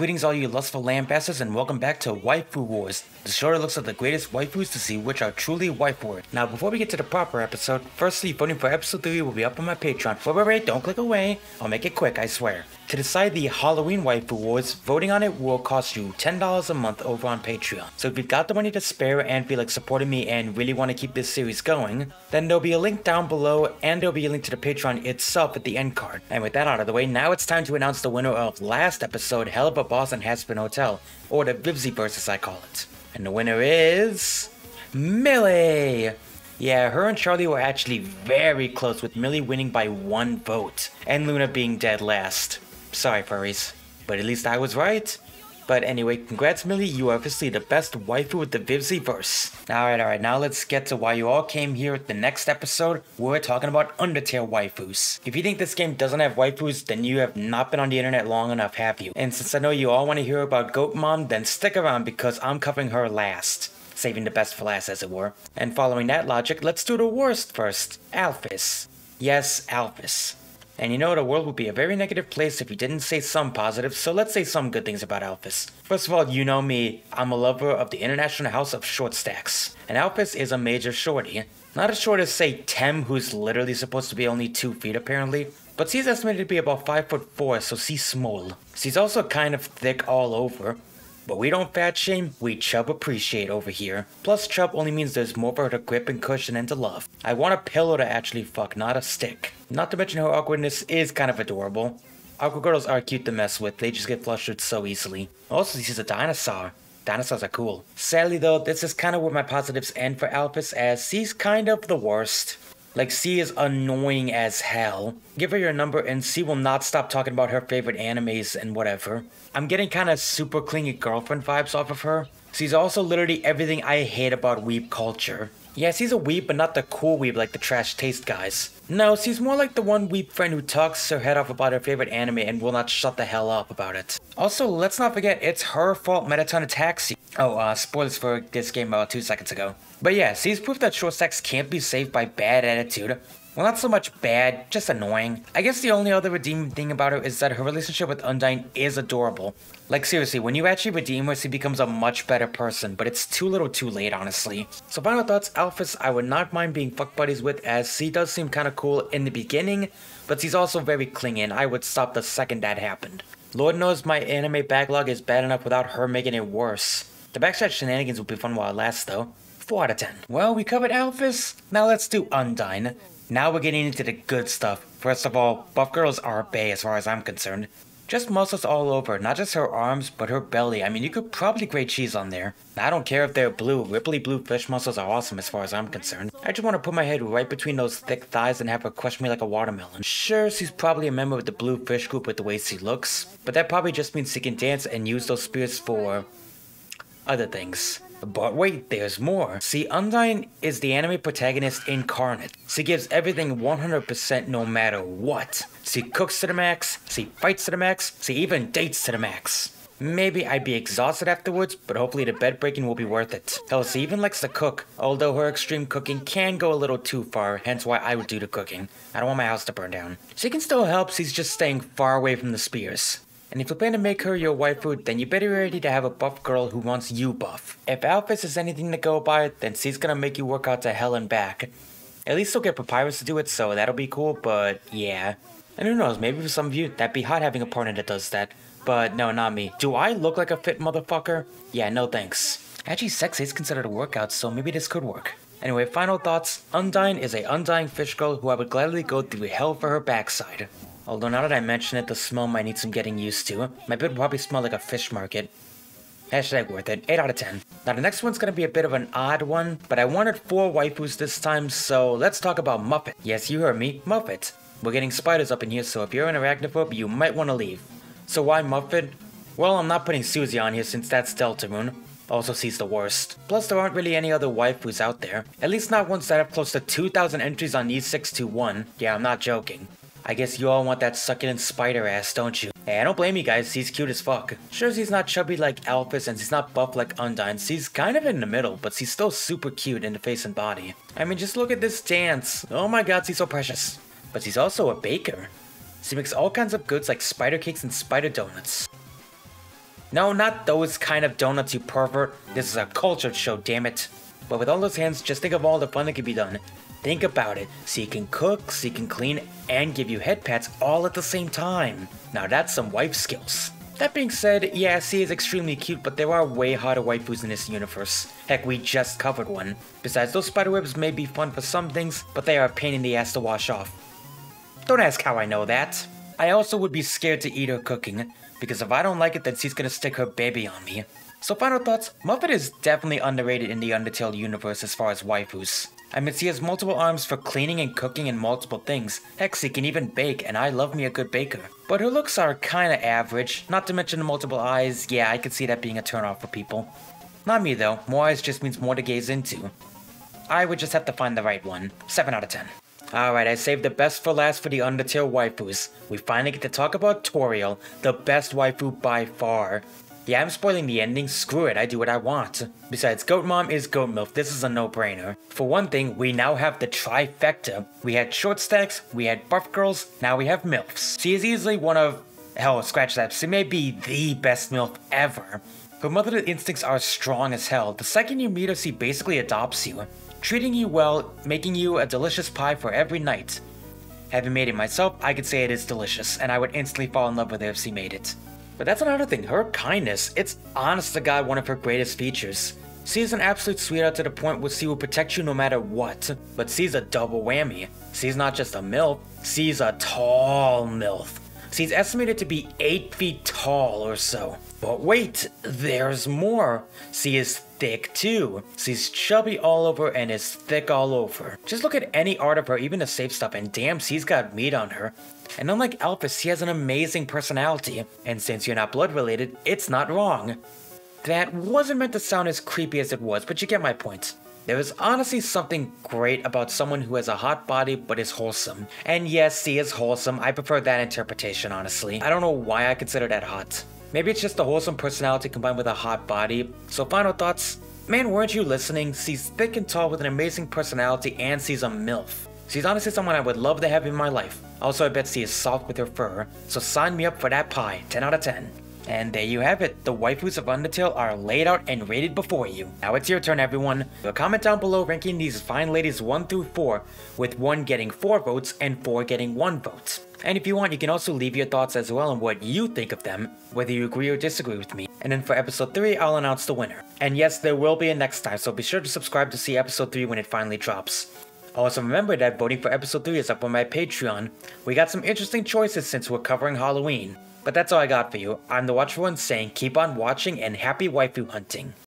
Greetings all you lustful lambastards and welcome back to Waifu Wars, the show that looks at the greatest waifus to see which are truly waifu. Now before we get to the proper episode, firstly voting for episode 3 will be up on my Patreon. Wait, wait, wait, don't click away. I'll make it quick, I swear. To decide the Halloween Waifu Wars, voting on it will cost you $10 a month over on Patreon. So if you've got the money to spare and feel like supporting me and really want to keep this series going, then there'll be a link down below and there'll be a link to the Patreon itself at the end card. And with that out of the way, now it's time to announce the winner of last episode, Helluva Boss and Hazbin Hotel, or the Vivziverse as I call it. And the winner is... Millie! Yeah, her and Charlie were actually very close with Millie winning by one vote, and Loona being dead last. Sorry, furries. But at least I was right. But anyway, congrats Millie, you are officially the best waifu with the Vivziverse. Alright, alright, now let's get to why you all came here at the next episode. We're talking about Undertale waifus. If you think this game doesn't have waifus, then you have not been on the internet long enough, have you? And since I know you all want to hear about Goat Mom, then stick around because I'm covering her last. Saving the best for last, as it were. And following that logic, let's do the worst first. Alphys. Yes, Alphys. And you know, the world would be a very negative place if you didn't say some positive, so let's say some good things about Alphys. First of all, you know me, I'm a lover of the International House of Short Stacks. And Alphys is a major shorty. Not as short as, say, Tem, who's literally supposed to be only 2 feet apparently, but she's estimated to be about 5 foot 4, so she's small. She's also kind of thick all over, but we don't fat shame, we chub appreciate over here. Plus chub only means there's more for her to grip and cushion and to love. I want a pillow to actually fuck, not a stick. Not to mention her awkwardness is kind of adorable. Awkward girls are cute to mess with, they just get flustered so easily. Also, she's a dinosaur. Dinosaurs are cool. Sadly though, this is kind of where my positives end for Alphys as she's kind of the worst. Like, C is annoying as hell. Give her your number and C will not stop talking about her favorite animes and whatever. I'm getting kinda super clingy girlfriend vibes off of her. She's also literally everything I hate about weeb culture. Yeah, she's a weeb, but not the cool weeb like the trash taste guys. No, she's more like the one weeb friend who talks her head off about her favorite anime and will not shut the hell up about it. Also, let's not forget, it's her fault Mettaton attacks you. Oh, uh, spoilers for this game about two seconds ago. But yeah, she's proof that short stacks can't be saved by bad attitude. Well, not so much bad, just annoying. I guess the only other redeeming thing about her is that her relationship with Undyne is adorable. Like seriously, when you actually redeem her, she becomes a much better person, but it's too little too late, honestly. So final thoughts, Alphys I would not mind being fuck buddies with as she does seem kinda cool in the beginning, but she's also very clingy and I would stop the second that happened. Lord knows my anime backlog is bad enough without her making it worse. The backside shenanigans will be fun while it lasts though. 4 out of 10. Well, we covered Alphys, now let's do Undyne. Now we're getting into the good stuff. First of all, buff girls are bae as far as I'm concerned. Just muscles all over, not just her arms, but her belly. I mean, you could probably grate cheese on there. I don't care if they're blue. Ripply blue fish muscles are awesome as far as I'm concerned. I just want to put my head right between those thick thighs and have her crush me like a watermelon. Sure, she's probably a member of the blue fish group with the way she looks, but that probably just means she can dance and use those spears for... other things. But wait, there's more. See, Undyne is the anime protagonist incarnate. She gives everything 100% no matter what. She cooks to the max, she fights to the max, she even dates to the max. Maybe I'd be exhausted afterwards, but hopefully the bed breaking will be worth it. Hell, she even likes to cook, although her extreme cooking can go a little too far, hence why I would do the cooking. I don't want my house to burn down. She can still help, she's just staying far away from the spears. And if you plan to make her your waifu, then you better be ready to have a buff girl who wants you buff. If Alphys is anything to go by, then she's gonna make you work out to hell and back. At least she'll get Papyrus to do it, so that'll be cool, but yeah. And who knows, maybe for some of you, that'd be hot having a partner that does that. But no, not me. Do I look like a fit motherfucker? Yeah, no thanks. Actually, sex is considered a workout, so maybe this could work. Anyway, final thoughts. Undyne is a undying fish girl who I would gladly go through hell for her backside. Although now that I mention it, the smell might need some getting used to. My bed will probably smell like a fish market. Hashtag worth it. 8 out of 10. Now the next one's gonna be a bit of an odd one, but I wanted 4 waifus this time, so let's talk about Muffet. Yes, you heard me, Muffet. We're getting spiders up in here, so if you're an arachnophobe, you might want to leave. So why Muffet? Well, I'm not putting Susie on here since that's Deltarune. Also sees the worst. Plus, there aren't really any other waifus out there. At least not ones that have close to 2,000 entries on E621. Yeah, I'm not joking. I guess you all want that succulent spider ass, don't you? Hey, I don't blame you guys, he's cute as fuck. Sure, he's not chubby like Alphys and he's not buff like Undyne, he's kind of in the middle, but he's still super cute in the face and body. I mean, just look at this dance. Oh my god, he's so precious. But he's also a baker. He makes all kinds of goods like spider cakes and spider donuts. No, not those kind of donuts, you pervert. This is a cultured show, damn it. But with all those hands, just think of all the fun that could be done. Think about it. You can cook, you can clean, and give you head pats all at the same time. Now that's some wife skills. That being said, yeah, C is extremely cute, but there are way hotter waifus in this universe. Heck, we just covered one. Besides, those spiderwebs may be fun for some things, but they are a pain in the ass to wash off. Don't ask how I know that. I also would be scared to eat her cooking, because if I don't like it, then she's gonna stick her baby on me. So final thoughts, Muffet is definitely underrated in the Undertale universe as far as waifus. I mean, she has multiple arms for cleaning and cooking and multiple things. She can even bake, and I love me a good baker. But her looks are kinda average, not to mention the multiple eyes, yeah, I could see that being a turnoff for people. Not me though, more eyes just means more to gaze into. I would just have to find the right one. 7 out of 10. Alright, I saved the best for last for the Undertale waifus. We finally get to talk about Toriel, the best waifu by far. Yeah, I'm spoiling the ending, screw it, I do what I want. Besides, Goat Mom is Goat Milk, this is a no-brainer. For one thing, we now have the trifecta. We had short stacks, we had buff girls, now we have MILFs. She is easily one of, hell, scratch that, she may be the best MILF ever. Her motherly instincts are strong as hell. The second you meet her, she basically adopts you, treating you well, making you a delicious pie for every night. Having made it myself, I could say it is delicious, and I would instantly fall in love with her if she made it. But that's another thing, her kindness, it's honest to God one of her greatest features. She's an absolute sweetheart to the point where she will protect you no matter what, but she's a double whammy. She's not just a MILF, she's a tall MILF. She's estimated to be 8 feet tall or so. But wait, there's more. She is thick too. She's chubby all over and is thick all over. Just look at any art of her, even the safe stuff, and damn, she's got meat on her. And unlike Alphys, she has an amazing personality. And since you're not blood related, it's not wrong. That wasn't meant to sound as creepy as it was, but you get my point. There is honestly something great about someone who has a hot body but is wholesome. And yes, she is wholesome, I prefer that interpretation honestly. I don't know why I consider that hot. Maybe it's just a wholesome personality combined with a hot body. So final thoughts? Man, weren't you listening? She's thick and tall with an amazing personality and she's a MILF. She's honestly someone I would love to have in my life. Also, I bet she is soft with her fur, so sign me up for that pie, 10 out of 10. And there you have it, the waifus of Undertale are laid out and rated before you. Now it's your turn everyone. so comment down below ranking these fine ladies 1 through 4, with 1 getting 4 votes and 4 getting 1 vote. And if you want, you can also leave your thoughts as well on what you think of them, whether you agree or disagree with me. And then for episode 3, I'll announce the winner. And yes, there will be a next time, so be sure to subscribe to see episode 3 when it finally drops. Also remember that voting for episode 3 is up on my Patreon. We got some interesting choices since we're covering Halloween. But that's all I got for you. I'm the Watchful One saying keep on watching and happy waifu hunting.